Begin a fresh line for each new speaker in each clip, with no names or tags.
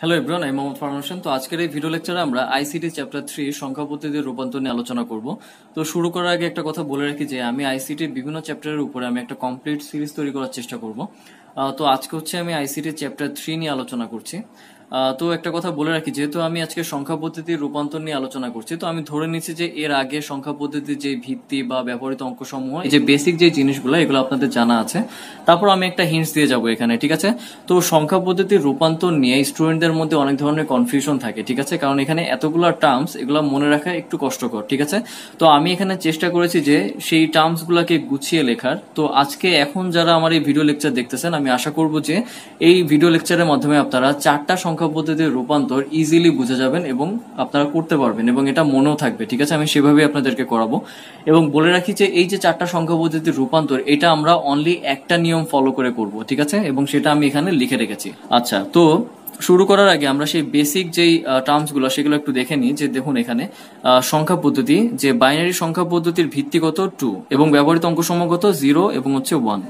Hello everyone আমি মোহাম্মদ ফারমান হোসেন তো আজকের এই ভিডিও লেকচারে আমরা আইসিটি চ্যাপ্টার থ্রি সংখ্যা পদ্ধতির রূপান্তর নিয়ে আলোচনা করব। তো শুরু করার আগে একটা কথা বলে রাখি যে আমি আইসিটির বিভিন্ন চ্যাপ্টারের উপরে আমি একটা কমপ্লিট সিরিজ তৈরি করার চেষ্টা করব। তো আজকে হচ্ছে আমি আইসিটি চ্যাপ্টার থ্রি নিয়ে আলোচনা করছি। তো একটা কথা বলে রাখি, যেহেতু আমি আজকে সংখ্যা পদ্ধতির রূপান্তর নিয়ে আলোচনা করছি, তো আমি ধরে নিচ্ছি যে এর আগে সংখ্যা পদ্ধতির যে ভিত্তি বা ব্যবহৃত অঙ্ক সমূহ যে বেসিক যে জিনিসগুলো, এগুলো আপনাদের জানা আছে। তারপর আমি একটা হিন্টস দিয়ে যাব এখানে, ঠিক আছে? তো সংখ্যা পদ্ধতির রূপান্তর নিয়ে স্টুডেন্টদের মধ্যে অনেক ধরনের কনফিউশন থাকে, ঠিক আছে? কারণ এখানে এতগুলো টার্মস এগুলো মনে রাখা একটু কষ্টকর, ঠিক আছে? তো আমি এখানে চেষ্টা করেছি যে সেই টার্মস গুলাকে গুছিয়ে লেখার। তো আজকে এখন যারা আমার এই ভিডিও লেকচার দেখতেছেন, আমি আশা করব যে এই ভিডিও লেকচারের মাধ্যমে আপনারা চারটা সংখ্যা পদ্ধতির রূপান্তর ইজিলি বুঝে যাবেন এবং আপনারা করতে পারবেন এবং এটা মনেও থাকবে, ঠিক আছে? আমি সেভাবেই আপনাদেরকে করাবো। এবং বলে রাখি যে এই যে চারটা সংখ্যা পদ্ধতির রূপান্তর, এটা আমরা অনলি একটা নিয়ম ফলো করে করব, ঠিক আছে? এবং সেটা আমি এখানে লিখে রেখেছি। আচ্ছা তো শুরু করার আগে আমরা সেই বেসিক যেই টার্মসগুলো, সেগুলো একটু দেখে নিই। যে দেখুন এখানে সংখ্যা পদ্ধতি, যে বাইনারি সংখ্যা পদ্ধতির ভিত্তিগত টু এবং ব্যবহৃত অঙ্ক কত জিরো এবং হচ্ছে ওয়ান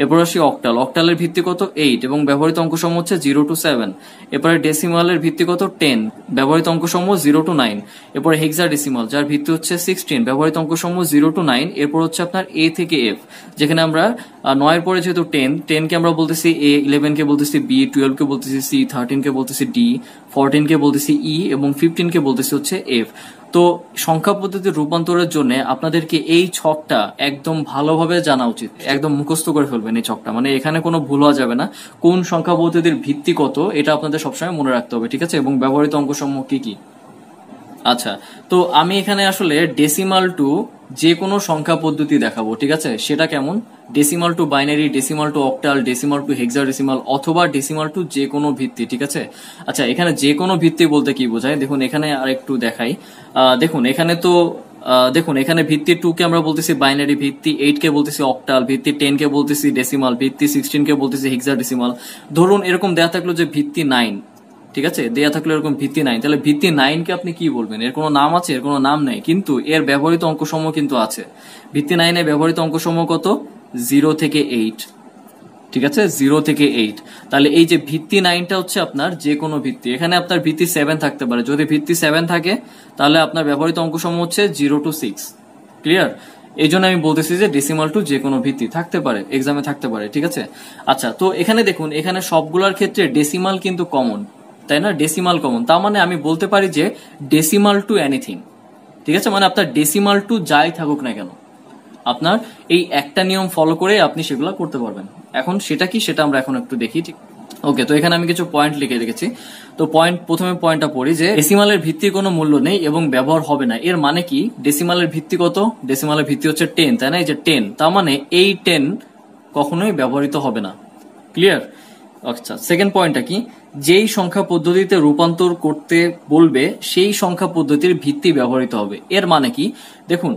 এরপর আসি অক্টাল অক্টালের ভিত্তিগত এইট এবং ব্যবহৃত অঙ্ক সমূহ হচ্ছে জিরো টু সেভেন এরপরে ডেসিমালের ভিত্তিগত টেন ব্যবহৃত অঙ্ক সমূহ জিরো টু নাইন এরপরে হেক্সা ডেসিমাল যার ভিত্তি হচ্ছে সিক্সটিন ব্যবহৃত অঙ্ক সমূহ জিরো টু নাইন এরপর হচ্ছে আপনার এ থেকে এফ যেখানে আমরা নয়ের পরে যেহেতু টেন টেনকে আমরা বলতেছি এ ইলেভেন কে বলতেছি বি টুয়েলভ কে বলতেছি সি থার্টিন কে বলতেছি ডি ফোরটিন কে বলতেছি ই এবং ফিফটিন কে বলতেছি হচ্ছে এফ তো সংখ্যা পদ্ধতির রূপান্তরের জন্য আপনাদেরকে এই ছকটা একদম ভালোভাবে জানা উচিত। একদম মুখস্থ করে ফেলবেন এই ছকটা। মানে এখানে কোনো ভুল হওয়া যাবে না। কোন সংখ্যা পদ্ধতির ভিত্তি কত, এটা আপনাদের সবসময় মনে রাখতে হবে, ঠিক আছে? এবং ব্যবহৃত অঙ্ক সমূহ কি কি? আচ্ছা তো আমি এখানে আসলে ডেসিমাল টু যে কোনো সংখ্যা পদ্ধতি দেখাবো, ঠিক আছে? সেটা কেমন? Decimal to binary decimal to octal decimal to hexadecimal অথবা ডেসিমাল টু যে কোনো ভিত্তি, ঠিক আছে? আচ্ছা এখানে যে কোনো ভিত্তি বলতে কি বোঝায়? দেখুন, এখানে আর একটু দেখাই দেখুন, এখানে তো দেখুন, এখানে ভিত্তি টু কে আমরা বলতেছি বাইনারি ভিত্তি এইট কে বলতেছি অক্টাল ভিত্তি টেন কে বলতেছি ডেসিমাল ভিত্তি সিক্সটিন কে বলতেছি হেক্সাডেসিমাল ধরুন, এরকম দেয়া থাকল যে ভিত্তি নাইন ঠিক আছে? দেয়া থাকলে এরকম ভিত্তি নাইন তাহলে ভিত্তি নাইন কে আপনি কি বলবেন? এর কোনো নাম আছে? এর কোনো নাম নেই। কিন্তু এর ব্যবহৃত অঙ্ক সমূহ কিন্তু আছে। ভিত্তি নাইনে ব্যবহৃত অঙ্ক সমূহ কত? জিরো থেকে এইট। ঠিক আছে? জিরো থেকে এইট। তাহলে এই যে ভিত্তি নাইনটা হচ্ছে আপনার যে কোনো ভিত্তি। এখানে আপনার ভিত্তি সেভেন থাকতে পারে। যদি ভিত্তি সেভেন থাকে, তাহলে আপনার ব্যবহৃত অঙ্ক সমূহ হচ্ছে জিরো টু সিক্স। ক্লিয়ার? এই জন্য আমি বলতেছি যে ডেসিমাল টু যে কোনো ভিত্তি থাকতে পারে এক্সামে থাকতে পারে। ঠিক আছে? আচ্ছা তো এখানে দেখুন, এখানে সবগুলোর ক্ষেত্রে ডেসিমাল কিন্তু কমন তাই না? ডেসিমাল কমন তার মানে আমি বলতে পারি যে ডেসিমাল টু এনিথিং ঠিক আছে? মানে আপনার ডেসিমাল টু যাই থাকুক না কেন। আপনার এই একটা নিয়ম ফলো করে আপনি সেগুলো করতে পারবেন। এখন সেটা কি? সেটা আমরা এখন একটু দেখি, ঠিক? ওকে তো এখানে আমি কিছু পয়েন্ট লিখে রেখেছি। তো পয়েন্ট প্রথমে পয়েন্টটা পড়ি যে ডেসিমালের ভিত্তির কোনো মূল্য নেই এবং ব্যবহার হবে না। এর মানে কি? ডেসিমালের ভিত্তি কত? ডেসিমালের ভিত্তি হচ্ছে টেন তাই না? এই যে টেন তার মানে এই টেন কখনোই ব্যবহৃত হবে না। ক্লিয়ার আচ্ছা সেকেন্ড পয়েন্টটা কি? যেই সংখ্যা পদ্ধতিতে রূপান্তর করতে বলবে, সেই সংখ্যা পদ্ধতির ভিত্তি ব্যবহৃত হবে। এর মানে কি? দেখুন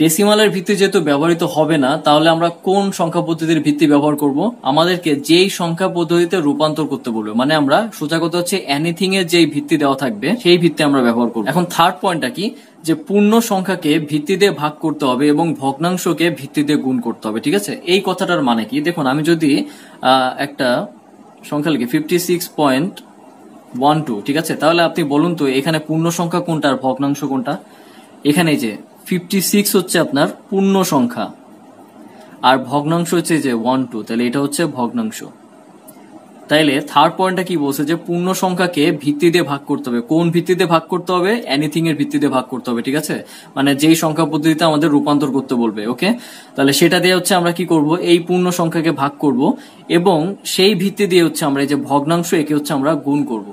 ডেসিমালের ভিত্তি যেহেতু ব্যবহৃত হবে না, তাহলে আমরা কোন সংখ্যা পদ্ধতির ভিত্তি ব্যবহার করব? আমাদেরকে যেই সংখ্যা পদ্ধতিতে রূপান্তর করতে বলবে মানে আমরা সোজা কথা হচ্ছে এনিথিং এর যেই ভিত্তি দেওয়া থাকবে, সেই ভিত্তি আমরা ব্যবহার করব। এখন থার্ড পয়েন্টটা কি? যে পূর্ণ সংখ্যাকে ভিত্তি দিয়ে ভাগ করতে হবে এবং ভগ্নাংশকে ভিত্তি দিয়ে গুণ করতে হবে, ঠিক আছে? এই কথাটার মানে কি? দেখুন, আমি যদি একটা সংখ্যা লিখে fifty six point one two ঠিক আছে? তাহলে আপনি বলুন তো, এখানে পূর্ণ সংখ্যা কোনটা আর ভগ্নাংশ কোনটা? এখানে যে ফিফটি সিক্স হচ্ছে আপনার পূর্ণ সংখ্যা, আর ভগ্নাংশ হচ্ছে যে ওয়ান টু তাহলে এটা হচ্ছে ভগ্নাংশ। তাইলে থার্ড পয়েন্টটা কি বলছে যে পূর্ণ সংখ্যাকে ভিত্তি দিয়ে ভাগ করতে হবে। কোন ভিত্তিতে ভাগ করতে হবে? এনিথিং এর ভিত্তিতে ভাগ করতে হবে, ঠিক আছে? মানে যেই সংখ্যা পদ্ধতিতে আমাদের রূপান্তর করতে বলবে ওকে তাহলে সেটা দিয়ে হচ্ছে আমরা কি করব? এই পূর্ণ সংখ্যাকে ভাগ করব এবং সেই ভিত্তি দিয়ে হচ্ছে আমরা এই যে ভগ্নাংশ, একে হচ্ছে আমরা গুণ করব,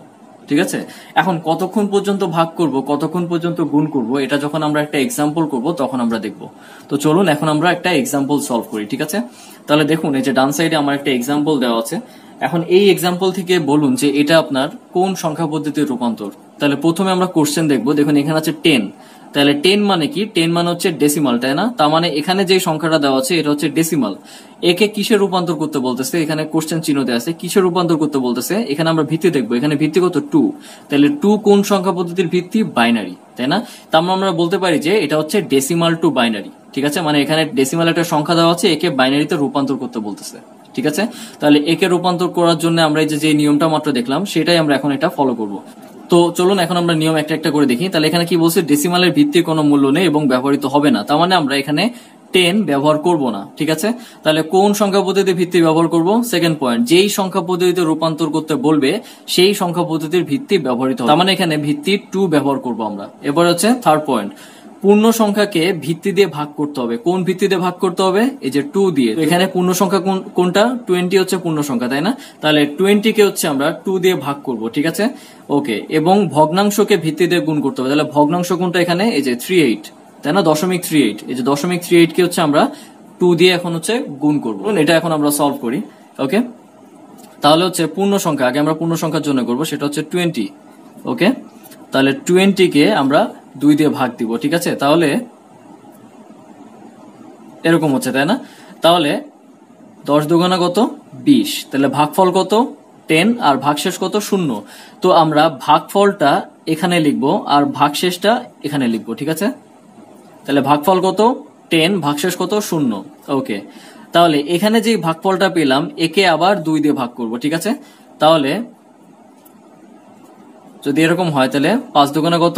ঠিক আছে? এখন কতক্ষণ পর্যন্ত ভাগ করব, কতক্ষণ পর্যন্ত গুণ করব, এটা যখন আমরা একটা এক্সাম্পল করব, তখন আমরা দেখব। তো চলুন, এখন আমরা একটা এক্সাম্পল সলভ করি, ঠিক আছে? তাহলে দেখুন, এই যে ডান সাইডে আমার একটা এক্সাম্পল দেওয়া আছে। এখন এই এক্সাম্পল থেকে বলুন যে এটা আপনার কোন সংখ্যা পদ্ধতির রূপান্তর? তাহলে প্রথমে আমরা কোশ্চেন দেখব। দেখুন, এখানে আছে টেন তাহলে টেন মানে কি? টেন মানে হচ্ছে ডেসিমাল তাই না? তার মানে এখানে যে সংখ্যাটা দেওয়া আছে, এটা হচ্ছে ডেসিমাল একে কিসে রূপান্তর করতে বলতেছে? এখানে কোশ্চেন চিহ্ন দেওয়া আছে। কিসে রূপান্তর করতে বলতেছে? এখানে আমরা ভিত্তি দেখব। এখানে ভিত্তি কত? টু তাহলে টু কোন সংখ্যা পদ্ধতির ভিত্তি? বাইনারি তাই না? তার মানে আমরা বলতে পারি যে এটা হচ্ছে ডেসিমাল টু বাইনারি ঠিক আছে? মানে এখানে ডেসিমাল একটা সংখ্যা দেওয়া আছে, একে বাইনারিতে রূপান্তর করতে বলতেছে। ঠিক আছে? তাহলে একে রূপান্তর করার জন্য আমরা এই যে নিয়মটা মাত্র দেখলাম, সেটাই আমরা এখন এটা ফলো করব। তো চলুন, এখন আমরা নিয়ম একটা একটা করে দেখি। তাহলে এখানে কি বলছে? ডেসিমালের ভিত্তির কোনো মূল্য নেই এবং ব্যবহৃত হবে না। তার মানে আমরা এখানে টেন ব্যবহার করব না, ঠিক আছে? তাহলে কোন সংখ্যা পদ্ধতির ভিত্তি ব্যবহার করব? সেকেন্ড পয়েন্ট যেই সংখ্যা পদ্ধতিতে রূপান্তর করতে বলবে, সেই সংখ্যা পদ্ধতির ভিত্তি ব্যবহৃত হবে। তার মানে এখানে ভিত্তি টু ব্যবহার করব আমরা। এবার হচ্ছে থার্ড পয়েন্ট পূর্ণ সংখ্যাকে ভিত্তি দিয়ে ভাগ করতে হবে। কোন ভিত্তিতে ভাগ করতে হবে? এই যে টু দিয়ে। এখানে পূর্ণ সংখ্যা কোন- কোনটা? টোয়েন্টি হচ্ছে পূর্ণ সংখ্যা তাই না? তাহলে টোয়েন্টি কে হচ্ছে আমরা টু দিয়ে ভাগ করব ঠিক আছে? ওকে এবং ভগ্নাংশকে ভিত্তি দিয়ে গুণ করতে হবে। তাহলে ভগ্নাংশ কোনটা এখানে? এই যে থ্রি এইট তাই না? দশমিক থ্রি এইট এই যে দশমিক থ্রি এইট কে হচ্ছে আমরা টু দিয়ে এখন হচ্ছে গুণ করব। এটা এখন আমরা সলভ করি ওকে তাহলে হচ্ছে পূর্ণ সংখ্যা আগে আমরা পূর্ণ সংখ্যার জন্য করব সেটা হচ্ছে টোয়েন্টি ওকে তাহলে টোয়েন্টি কে আমরা দুই দিয়ে ভাগ দিব, ঠিক আছে? তাহলে এরকম হচ্ছে, তাই না? তাহলে দশ দুগুণা কত? বিশ। তাহলে ভাগফল কত? টেন আর ভাগশেষ কত? শূন্য। তো আমরা ভাগফলটা এখানে লিখব, আর ভাগশেষটা এখানে লিখব, ঠিক আছে? তাহলে ভাগফল কত? টেন ভাগশেষ কত? শূন্য। ওকে তাহলে এখানে যে ভাগফলটা পেলাম, একে আবার দুই দিয়ে ভাগ করব, ঠিক আছে? তাহলে যদি এরকম হয়, তাহলে পাঁচ দুগুণে কত?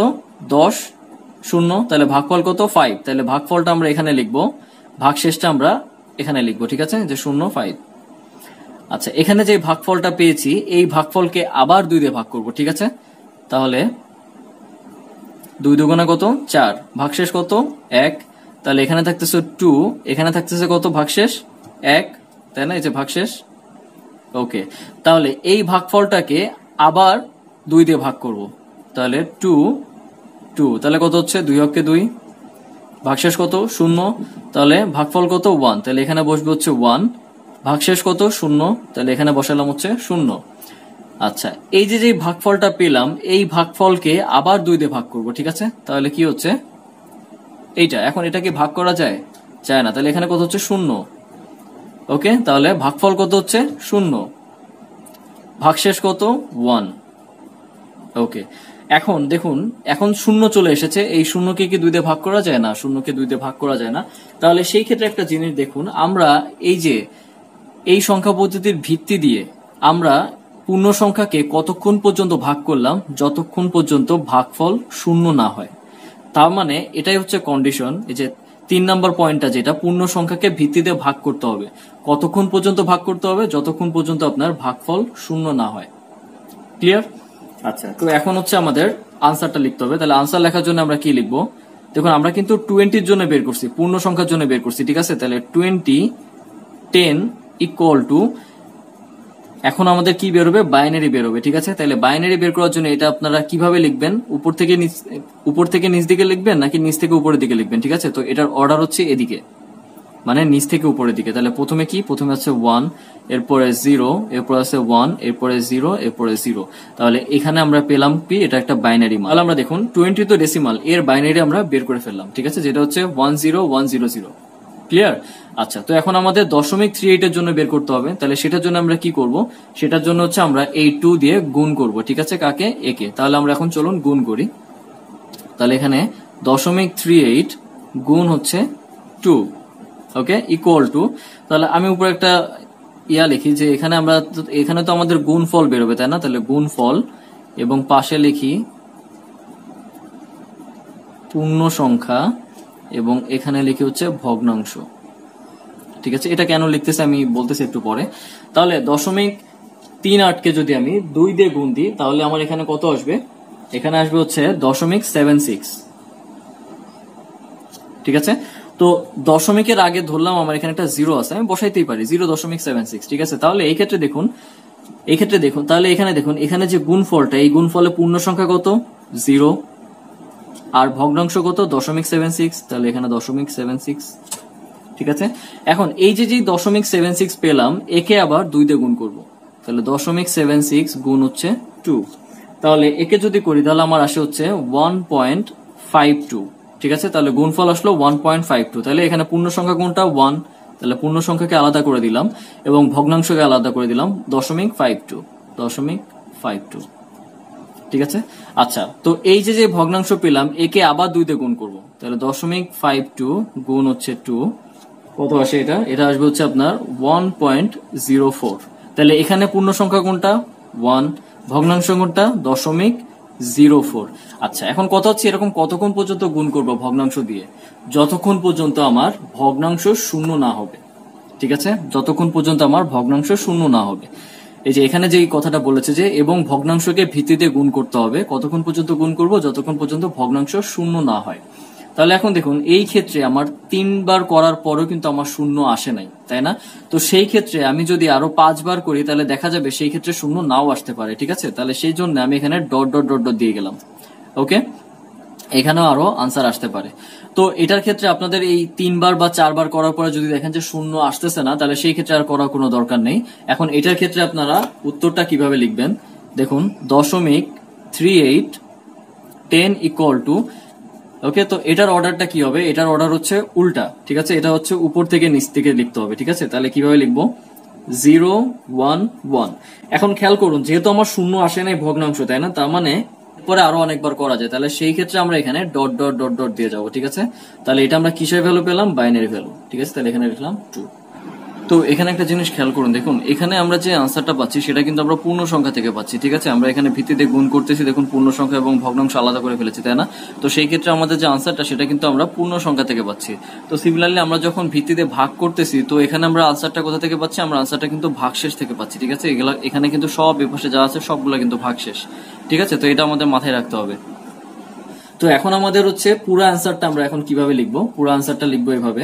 দশ শূন্য, তাহলে ভাগফল কত? ফাইভ তাহলে ভাগফলটা আমরা এখানে লিখব। ভাগশেষটা আমরা এখানে লিখব, ঠিক আছে? যে শূন্য ফাইভ আচ্ছা এখানে যে ভাগফলটা পেয়েছি, এই ভাগফলকে আবার দুই দিয়ে ভাগ করব, ঠিক আছে? তাহলে দুই দুগুণে কত? চার। ভাগশেষ কত? এক। তাহলে এখানে থাকতেছে টু এখানে থাকতেছে কত? ভাগশেষ? এক। তাই না? এই যে ভাগশেষ? ওকে তাহলে এই ভাগফলটাকে আবার দুই দিয়ে ভাগ করব। তাহলে টু টু তাহলে কত হচ্ছে? দুই অক্ষে দুই। ভাগশেষ কত? শূন্য। তাহলে ভাগফল কত? ওয়ান তাহলে এখানে বসবে হচ্ছে ওয়ান ভাগশেষ কত? শূন্য। তাহলে এখানে বসালাম হচ্ছে শূন্য। আচ্ছা এই যে যে ভাগফলটা পেলাম, এই ভাগফলকে আবার দুই দিয়ে ভাগ করব, ঠিক আছে? তাহলে কি হচ্ছে? এইটা, এখন এটাকে ভাগ করা যায়? যায় না, তাহলে এখানে কত হচ্ছে? শূন্য। ওকে, তাহলে ভাগফল কত হচ্ছে? শূন্য। ভাগশেষ কত? ওয়ান ওকে এখন দেখুন, এখন শূন্য চলে এসেছে। এই শূন্যকে কি দুই দিয়ে ভাগ করা যায় না? শূন্যকে দুই দিয়ে ভাগ করা যায় না। তাহলে সেই ক্ষেত্রে একটা জিনিস দেখুন, আমরা এই যে এই সংখ্যা পদ্ধতির ভিত্তি দিয়ে আমরা পূর্ণ সংখ্যাকে কতক্ষণ পর্যন্ত ভাগ করলাম, যতক্ষণ পর্যন্ত ভাগফল শূন্য না হয়। তার মানে এটাই হচ্ছে কন্ডিশন এই যে তিন নম্বর পয়েন্টটা যেটা, পূর্ণ সংখ্যাকে ভিত্তিতে ভাগ করতে হবে। কতক্ষণ পর্যন্ত ভাগ করতে হবে? যতক্ষণ পর্যন্ত আপনার ভাগফল শূন্য না হয়। ক্লিয়ার আচ্ছা তো এখন হচ্ছে আমাদের আনসারটা লিখতে হবে। তাহলে আনসার লেখার জন্য আমরা কি লিখব? দেখুন, আমরা কিন্তু টোয়েন্টির জন্য বের করছি, পূর্ণ সংখ্যার জন্য বের করছি, ঠিক আছে? তাহলে টোয়েন্টি টেন ইকুয়াল টু এখন আমাদের কি বেরোবে বাইনারি বেরোবে ঠিক আছে? তাহলে বাইনারি বের করার জন্য এটা আপনারা কীভাবে লিখবেন? উপর থেকে উপর থেকে নিচ দিকে লিখবেন, নাকি নিচ থেকে উপরের দিকে লিখবেন, ঠিক আছে? তো এটার অর্ডার হচ্ছে এদিকে। মানে নিচ থেকে উপরের দিকে। তাহলে প্রথমে কি? প্রথমে আছে ওয়ান এরপরে জিরো এরপরে আছে ওয়ান এরপরে জিরো এরপরে জিরো তাহলে এখানে আমরা পেলাম কি? এটা একটা বাইনারি মাল আমরা দেখুন টোয়েন্টি তো ডেসিমাল এর বাইনারি আমরা বের করে ফেললাম, ঠিক আছে? যেটা হচ্ছে one zero one zero zero clear আচ্ছা তো এখন আমাদের দশমিক থ্রি এইটের জন্য বের করতে হবে। তাহলে সেটার জন্য আমরা কি করব? সেটার জন্য হচ্ছে আমরা এই টু দিয়ে গুণ করব, ঠিক আছে? কাকে? একে তাহলে আমরা এখন চলুন গুণ করি। তাহলে এখানে দশমিক থ্রি এইট গুণ হচ্ছে টু ওকে ইকুয়াল টু তাহলে আমি উপরে একটা ইয়া লিখি যে এখানে আমরা এখানে তো আমাদের গুণ ফল বেরোবে, তাই না? তাহলে গুণ ফল এবং পাশে লিখি পূর্ণ সংখ্যা এবং এখানে লিখি হচ্ছে ভগ্নাংশ। ঠিক আছে? এটা কেন লিখতেছে আমি বলতেছি একটু পরে। তাহলে দশমিক তিন আটকে যদি আমি দুই দিয়ে গুণ দিই, তাহলে আমার এখানে কত আসবে? এখানে আসবে হচ্ছে দশমিক সেভেন সিক্স। ঠিক আছে? তো দশমিকের আগে ধরলাম আমার এখানে একটা জিরো আছে, আমি বসাইতেই পারি জিরো দশমিক সেভেন সিক্স ঠিক আছে? তাহলে এই ক্ষেত্রে দেখুন, এই ক্ষেত্রে দেখুন, তাহলে এখানে দেখুন, এখানে যে গুণফলটা, এই গুণফলে পূর্ণ সংখ্যা কত? জিরো আর ভগ্নাংশ কত? দশমিক সেভেন সিক্স তাহলে এখানে দশমিক সেভেন সিক্স ঠিক আছে? এখন এই যে যে দশমিক সেভেন সিক্স পেলাম, একে আবার দুই দিয়ে গুণ করব। তাহলে দশমিক সেভেন সিক্স গুণ হচ্ছে টু তাহলে একে যদি করি, তাহলে আমার আসে হচ্ছে ওয়ান পয়েন্ট ফাইভ টু ঠিক আছে? তাহলে গুণফল আসলো ওয়ান পয়েন্ট ফাইভ টু তাহলে এখানে পূর্ণ সংখ্যা কোনটা? ওয়ান তাহলে পূর্ণ সংখ্যাকে আলাদা করে দিলাম এবং ভগ্নাংশকে আলাদা করে দিলাম দশমিক ফাইভ টু দশমিক ফাইভ টু ঠিক আছে? আচ্ছা তো এই যে যে ভগ্নাংশ পেলাম, একে আবার দুইতে গুণ করব। তাহলে দশমিক ফাইভ টু গুণ হচ্ছে টু কত আসে এটা? এটা আসবে হচ্ছে আপনার ওয়ান পয়েন্ট জিরো ফোর তাহলে এখানে পূর্ণ সংখ্যা কোনটা? ওয়ান ভগ্নাংশ কোনটা? দশমিক জিরো ফোর। আচ্ছা এখন কথা হচ্ছে এরকম কতক্ষণ পর্যন্ত গুণ করব ভগ্নাংশ দিয়ে? যতক্ষণ পর্যন্ত আমার ভগ্নাংশ শূন্য না হবে। ঠিক আছে? যতক্ষণ পর্যন্ত আমার ভগ্নাংশ শূন্য না হবে। এই যে এখানে যে কথাটা বলেছে যে এবং ভগ্নাংশকে ভিত্তিতে গুণ করতে হবে, কতক্ষণ পর্যন্ত গুণ করব? যতক্ষণ পর্যন্ত ভগ্নাংশ শূন্য না হয়। তাহলে এখন দেখুন, এই ক্ষেত্রে আমার তিনবার করার পরও কিন্তু আমার শূন্য আসে নাই, তাই না? তো সেই ক্ষেত্রে আমি যদি আরও পাঁচবার করি, তাহলে দেখা যাবে সেই ক্ষেত্রে শূন্য নাও আসতে পারে, ঠিক আছে? তাহলে সেই জন্য আমি এখানে ডট ডট ডট ডট দিয়ে গেলাম, ওকে? এখানেও আরও আনসার আসতে পারে। তো এটার ক্ষেত্রে আপনাদের এই তিনবার বা চারবার করার পরে যদি দেখেন যে শূন্য আসতেছে না, তাহলে সেই ক্ষেত্রে আর করার কোনো দরকার নেই। এখন এটার ক্ষেত্রে আপনারা উত্তরটা কীভাবে লিখবেন? দেখুন, দশমিক three eight ten equal to okay তো এটার অর্ডারটা কি হবে? এটার অর্ডার হচ্ছে উল্টা, ঠিক আছে? এটা হচ্ছে উপর থেকে নিচ থেকে লিখতে হবে, ঠিক আছে? তাহলে কীভাবে লিখব? Zero, one one. এখন খেয়াল করুন, যেহেতু আমার শূন্য আসে নাই ভগ্নাংশ, তাই না? তার মানে পরে আরও অনেকবার করা যায়। তাহলে সেই ক্ষেত্রে আমরা এখানে ডট ডট ডট ডট দিয়ে যাব, ঠিক আছে? তাহলে এটা আমরা কিসের ভ্যালু পেলাম? বাইনারি ভ্যালু ঠিক আছে? তাহলে এখানে লিখলাম টু তো এখানে একটা জিনিস খেয়াল করুন, দেখুন, এখানে আমরা যে আনসারটা পাচ্ছি সেটা কিন্তু আমরা পূর্ণ সংখ্যা থেকে পাচ্ছি, ঠিক আছে? আমরা এখানে ভিত্তিতে গুণ করতেছি, দেখুন পূর্ণ সংখ্যা এবং ভগ্নাংশ আলাদা করে ফেলেছি, তাই না? তো সেই ক্ষেত্রে আমাদের যে আনসারটা সেটা কিন্তু আমরা পূর্ণ সংখ্যা থেকে পাচ্ছি। তো সিমিলারলি আমরা যখন ভিত্তিতে ভাগ করতেছি, তো এখানে আমরা আনসারটা কোথা থেকে পাচ্ছি? আমরা আনসারটা কিন্তু ভাগশেষ থেকে পাচ্ছি, ঠিক আছে? এগুলা, এখানে কিন্তু সব এপাশে যা আছে সবগুলো কিন্তু ভাগশেষ, ঠিক আছে? তো এটা আমাদের মাথায় রাখতে হবে। তো এখন আমাদের হচ্ছে পুরো অ্যান্সারটা আমরা এখন কীভাবে লিখব? পুরো অ্যান্সারটা লিখব এভাবে।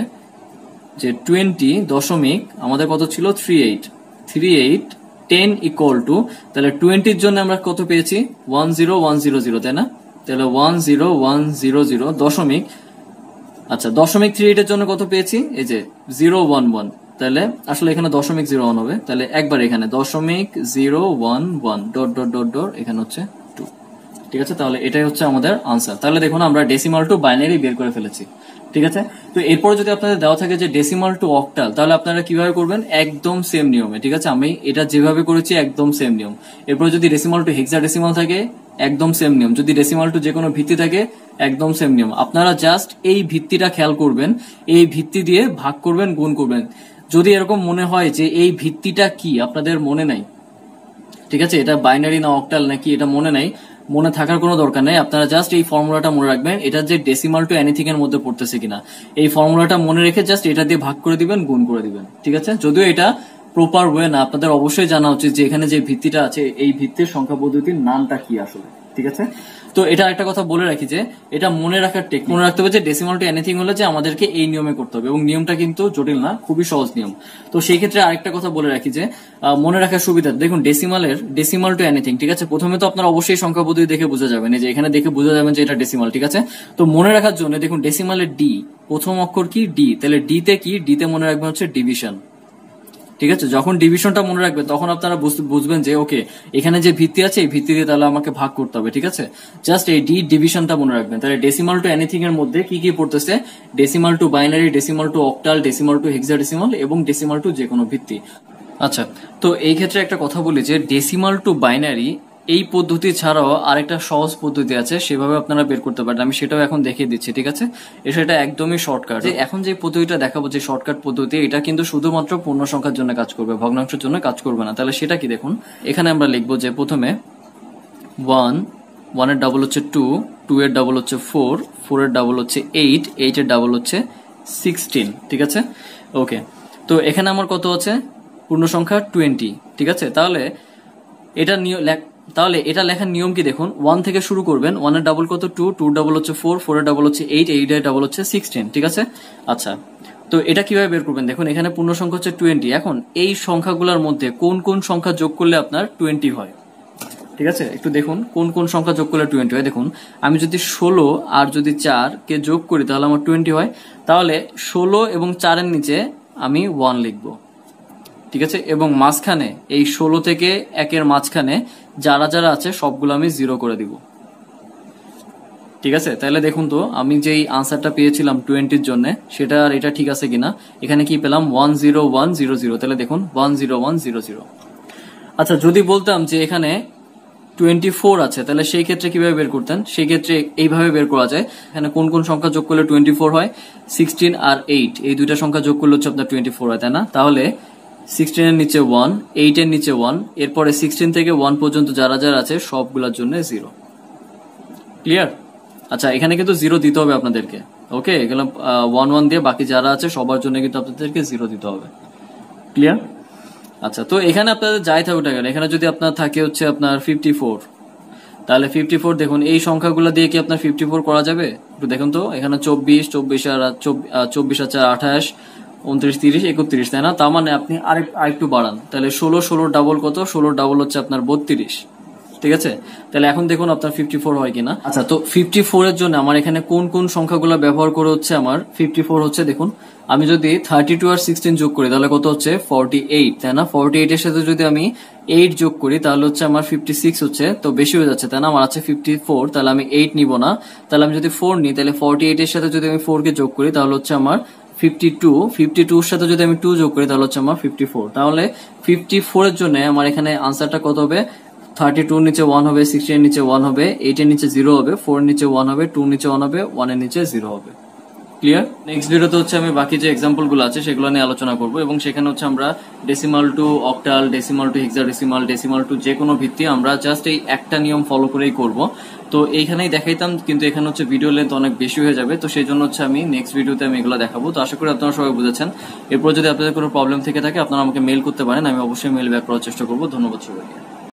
যে টোয়েন্টি দশমিক, আমাদের কত ছিল? Three eight three eight ten equal to তাহলে টোয়েন্টির জন্য আমরা কত পেয়েছি? One zero one zero zero তাই না? তাহলে one zero one zero zero দশমিক। আচ্ছা দশমিক থ্রি এইটের জন্য কত পেয়েছি? এই যে জিরো ওয়ান ওয়ান তাহলে আসলে এখানে দশমিক জিরো ওয়ান হবে। তাহলে একবার এখানে দশমিক zero one one dot dot dot dot, এখানে হচ্ছে ঠিক আছে? তাহলে এটাই হচ্ছে আমাদের আনসার তাহলে দেখুন, আমরা ডেসিমাল টু বাইনারি বের করে ফেলেছি। ঠিক আছে? তো এরপর যদি আপনাদের দেওয়া থাকে যে ডেসিমাল টু অক্টাল তাহলে আপনারা কীভাবে করবেন? একদম সেম নিয়মে, ঠিক আছে? আমি এটা যেভাবে করেছি, একদম সেম নিয়ম। এরপর যদি ডেসিমাল টু হেক্সা ডেসিমাল থাকে, একদম সেম নিয়ম। যদি ডেসিমাল টু যে কোনো ভিত্তি থাকে, একদম সেম নিয়ম। আপনারা জাস্ট এই ভিত্তিটা খেয়াল করবেন। এই ভিত্তি দিয়ে ভাগ করবেন, গুণ করবেন। যদি এরকম মনে হয় যে এই ভিত্তিটা কি, আপনাদের মনে নাই, ঠিক আছে? এটা বাইনারি না অক্টাল নাকি, এটা মনে নাই মনে থাকার কোনো দরকার নেই। আপনারা জাস্ট এই ফর্মুলাটা মনে রাখবেন, এটা যে ডেসিমাল টু এনিথিং এর মধ্যে পড়তেছে কিনা। এই ফর্মুলাটা মনে রেখে জাস্ট এটা দিয়ে ভাগ করে দিবেন, গুণ করে দিবেন, ঠিক আছে? যদিও এটা প্রপার ওয়ে না, আপনাদের অবশ্যই জানা উচিত যে এখানে যে ভিত্তিটা আছে, এই ভিত্তির সংখ্যা পদ্ধতির নামটা কি আসলে, ঠিক আছে? তো এটা একটা কথা বলে রাখি যে, এটা মনে রাখার টেক মনে রাখতে হবে যে ডেসিমাল টু এনিথিং হলে যে আমাদেরকে এই নিয়মে করতে হবে, এবং নিয়মটা কিন্তু জটিল না, খুবই সহজ নিয়ম। তো সেই ক্ষেত্রে আরেকটা কথা বলে রাখি যে মনে রাখার সুবিধা, দেখুন ডেসিমালের ডেসিমাল টু এনিথিং ঠিক আছে? প্রথমে তো আপনারা অবশ্যই সংখ্যা পদ্ধতি দেখে বোঝা যাবেন যে এখানে দেখে বোঝা যাবেন যে এটা ডেসিমাল ঠিক আছে? তো মনে রাখার জন্য, দেখুন ডেসিমালের ডি প্রথম অক্ষর কি? ডি তাহলে ডি তে কি? ডি তে মনে রাখবেন হচ্ছে ডিভিশন ঠিক আছে? যখন ডিভিশনটা মনে রাখবে, তখন আপনারা বুঝবেন যে ওকে এখানে যে ভিত্তি আছে, এই ভিত্তিতে তাহলে আমাকে ভাগ করতে হবে, ঠিক আছে? জাস্ট এই ডি ডিভিশনটা মনে রাখবেন। তাহলে ডেসিমাল টু এনিথিং এর মধ্যে কি কি পড়তেছে? Decimal to binary decimal to octal decimal to hexadecimal এবং ডেসিমাল টু যে কোনো ভিত্তি। আচ্ছা তো এই ক্ষেত্রে একটা কথা বলি যে ডেসিমাল টু বাইনারি এই পদ্ধতি ছাড়াও আরেকটা সহজ পদ্ধতি আছে, সেভাবে আপনারা বের করতে পারেন। আমি সেটাও এখন দেখিয়ে দিচ্ছি, ঠিক আছে? সেটা একদমই শর্টকাট এখন যে পদ্ধতিটা দেখাবো, যে শর্টকাট পদ্ধতি, এটা কিন্তু শুধুমাত্র পূর্ণ সংখ্যার জন্য কাজ করবে, ভগ্নাংশের জন্য কাজ করবে না। তাহলে সেটা কি দেখুন? এখানে আমরা লিখব যে প্রথমে ওয়ান ওয়ানের ডাবল হচ্ছে টু টু এর ডাবল হচ্ছে ফোর ফোর এর ডাবল হচ্ছে এইট এইট এর ডাবল হচ্ছে সিক্সটিন ঠিক আছে? ওকে তো এখানে আমার কত আছে? পূর্ণ সংখ্যা টোয়েন্টি ঠিক আছে? তাহলে এটা তাহলে এটা লেখার নিয়ম কি দেখুন? ওয়ান থেকে শুরু করবেন ওয়ানের ডাবল কত? টু টু ডাবল হচ্ছে ফোর ফোর এর ডাবল হচ্ছে এইট এইট এর ডাবল হচ্ছে সিক্সটিন ঠিক আছে? আচ্ছা তো এটা কীভাবে বের করবেন? দেখুন, এখানে পূর্ণ সংখ্যা হচ্ছে টোয়েন্টি এখন এই সংখ্যাগুলোর মধ্যে কোন কোন সংখ্যা যোগ করলে আপনার টোয়েন্টি হয়? ঠিক আছে? একটু দেখুন, কোন কোন সংখ্যা যোগ করলে টোয়েন্টি হয়? দেখুন, আমি যদি ষোলো আর যদি চার কে যোগ করি, তাহলে আমার টোয়েন্টি হয়। তাহলে ষোলো এবং চারের নিচে আমি ওয়ান লিখব। ঠিক আছে? এবং মাঝখানে, এই ষোলো থেকে একের মাঝখানে যারা যারা আছে, সবগুলো আমি জিরো করে দিব। ঠিক আছে? তাহলে দেখুন তো, আমি যেই আনসারটা পেয়েছিলাম টোয়েন্টির জন্য, সেটা আর এটা ঠিক আছে কিনা? এখানে কি পেলাম? One zero one zero zero তাহলে দেখুন one zero one zero zero আচ্ছা যদি বলতাম যে এখানে টোয়েন্টি ফোর আছে, তাহলে সেই ক্ষেত্রে কীভাবে বের করতেন? সেই ক্ষেত্রে এইভাবে বের করা যায়। এখানে কোন কোন সংখ্যা যোগ করলে টোয়েন্টি ফোর হয়? সিক্সটিন আর এইট এই দুইটা সংখ্যা যোগ করলে হচ্ছে আপনার টোয়েন্টি ফোর হয়, তাই না? তাহলে সিক্সটিনের নিচে ওয়ান এইটের নিচে ওয়ান এরপরে সিক্সটিন থেকে ওয়ান পর্যন্ত যারা যারা আছে, সবগুলোর জন্য জিরো ক্লিয়ার আচ্ছা এখানে কিন্তু জিরো দিতে হবে আপনাদেরকে। ওকে এগুলো ওয়ান ওয়ান দিয়ে বাকি যারা আছে, সবার জন্য কিন্তু আপনাদেরকে জিরো দিতে হবে। ক্লিয়ার আচ্ছা তো এখানে আপনাদের যাই থাকুক কেন, এখানে যদি আপনার থাকে হচ্ছে আপনার ফিফটি ফোর তাহলে ফিফটি ফোর দেখুন, এই সংখ্যাগুলো দিয়ে কি আপনার ফিফটি ফোর করা যাবে? একটু দেখুন তো, এখানে চব্বিশ চব্বিশ আর, চব্বিশ আছে আঠাশ উনত্রিশ তিরিশ একত্রিশ তাই না? তার মানে আপনি আরেক আরেকটু বাড়ান। তাহলে ষোলো ষোলো ডাবল কত? ষোলো ডাবল হচ্ছে আপনার বত্রিশ। ঠিক আছে? তাহলে এখন দেখুন আপনার ফিফটি ফোর হয় কিনা। আচ্ছা তো ফিফটি ফোর এর জন্য আমার এখানে কোন কোন সংখ্যাগুলো ব্যবহার করে হচ্ছে আমার? ফিফটি ফোর হচ্ছে দেখুন আমি যদি থার্টি টু আর সিক্সটিন যোগ করি তাহলে কত হচ্ছে? ফর্টি এইট তাই না? ফর্টি এইট এর সাথে যদি আমি এইট যোগ করি তাহলে হচ্ছে আমার ফিফটি সিক্স হচ্ছে তো বেশি হয়ে যাচ্ছে তাই না? আমার আছে ফিফটি ফোর তাহলে আমি এইট নিব না। তাহলে আমি যদি ফোর নিই তাহলে ফর্টি এইট এর সাথে যদি আমি ফোর কে যোগ করি তাহলে হচ্ছে আমার ফিফটি টু ফিফটি টুর সাথে যদি আমি টু যোগ করি, তাহলে হচ্ছে আমার ফিফটি ফোর তাহলে ফিফটি ফোর এর জন্য আমার এখানে আনসারটা কত হবে? থার্টি টুর নিচে ওয়ান হবে সিক্সটির নিচে ওয়ান হবে এইটের নিচে জিরো হবে ফোর নিচে ওয়ান হবে টুর নিচে ওয়ান হবে ওয়ানের নিচে জিরো হবে। ক্লিয়ার নেক্সট ভিডিওতে হচ্ছে আমি বাকি যে এক্সাম্পলগুলো আছে, সেগুলো নিয়ে আলোচনা করব এবং সেখানে হচ্ছে আমরা decimal to octal decimal to hexadecimal decimal to যে কোনো ভিত্তি আমরা জাস্ট এই একটা নিয়ম ফলো করেই করব। তো এইখানেই দেখাইতাম, কিন্তু এখানে হচ্ছে ভিডিও লেন্থ অনেক বেশি হয়ে যাবে। তো সেই জন্য হচ্ছে আমি নেক্সট ভিডিওতে আমি এগুলো দেখাবো। তো আশা করি আপনারা সবাই বুঝেছেন। এরপর যদি আপনাদের কোনো প্রবলেম থেকে থাকে, আপনারা আমাকে মেল করতে পারেন। আমি অবশ্যই মেল ব্যাক করার চেষ্টা করব। ধন্যবাদ সবাইকে।